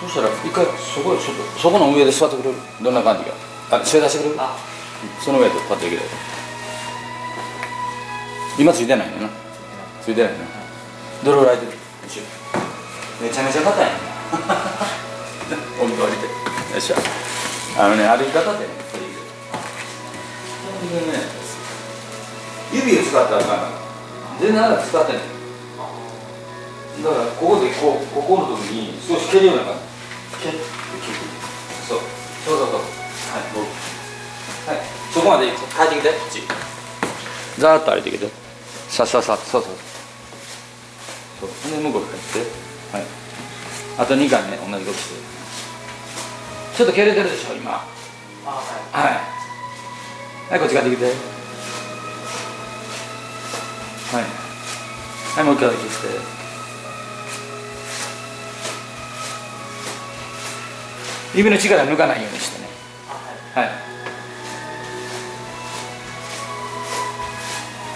そしたら一回そこそこの上で座ってくれる？どんな感じか。あ正座してくれる？あ。その上でパッといける今ついてないねんな。ついてないねどれぐらい。空いてる一応めちゃめちゃ硬い温度降りて。よっしゃ。あのね歩き方ってね指を使ったらあかん全然あなた使ってない。だからここでこうここの時に少し蹴るような感じてそう。そうそうそう。はい。もうはい。そこまで帰ってきてこっち。ザーッと歩いてきて。さっさっさそうそうそう。そうで向こう帰って。はい。あと2回ね同じことして。ちょっと蹴れてるでしょ今。あはい。はい。はいこっち帰ってきて。はい。はいもう一回だけして指の力抜かないようにしてね。あはい。は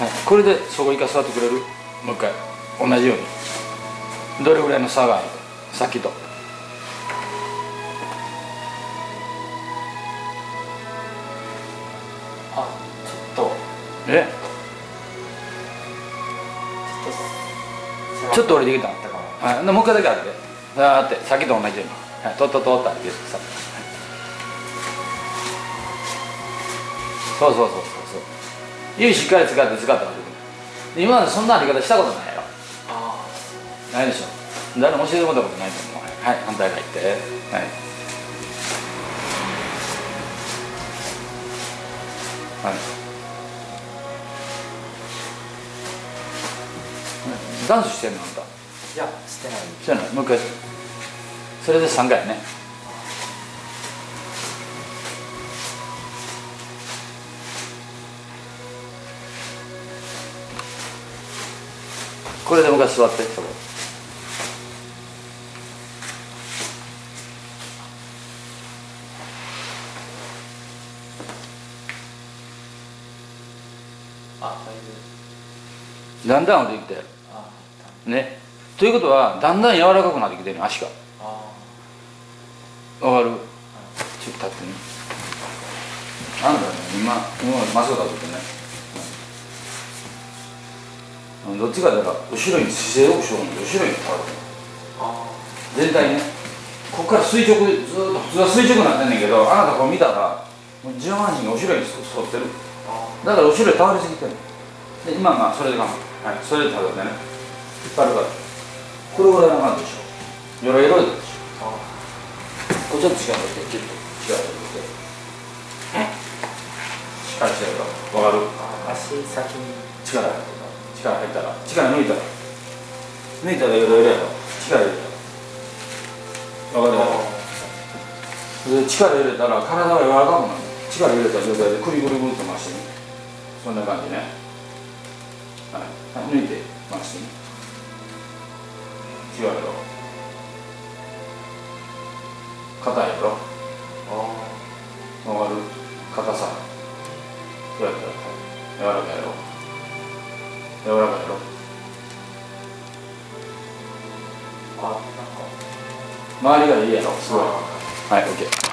い、はい、これでそこ一回座ってくれる？もう一回。同じように。どれぐらいの差がある？かさっきと。あちょっとえちょっと降りてきた。あったかも。はい、でもう一回だけ歩いて。だーってさっきと同じようにはい。とっとっとって歩いてさそうそうそうそう。そう指しっかり使って使って歩くで今までそんな歩き方したことないやろ。あないでしょ。誰も教えてもらったことないと思う。はい。反対側行って。はい。はい。ダンスしてんのあんた。いやしてない。してない。もう一回それで3回ね。これでもう一回座ってそこ。あだんだん降りてきてあね。ということはだんだん柔らかくなってきてるの足があわかる。ちょっと立ってね。あんたね。今今まっすぐ立ってね。うん。どっちかだから後ろに姿勢よくしように後ろに倒れてあ全体ね。ここから垂直でずーっと普通は垂直になってんねんけどあなたこう見たら上半身が後ろに沿ってる。あだから後ろに倒れすぎてるで今まあそれで我慢はい。それで倒れてね。引っ張るから。これぐらいの感じでしょ。よろよろいでしょ。あこれちょっと力入れてキュッと力入れて力してるかわかる足先に力入ってた力入ったら力抜いたら抜いたらよろよろやろ力入れたらわかるで力入れたら体が柔らかくなる力入れた状態で首ぐるぐるっと回してねそんな感じね、はい、抜いて回してね違うやろ硬いやろあわかる？硬さ。どうやったら柔らかいやろ？柔らかいやろ？あなんか。周りがいいやろ？すごい。あはい OK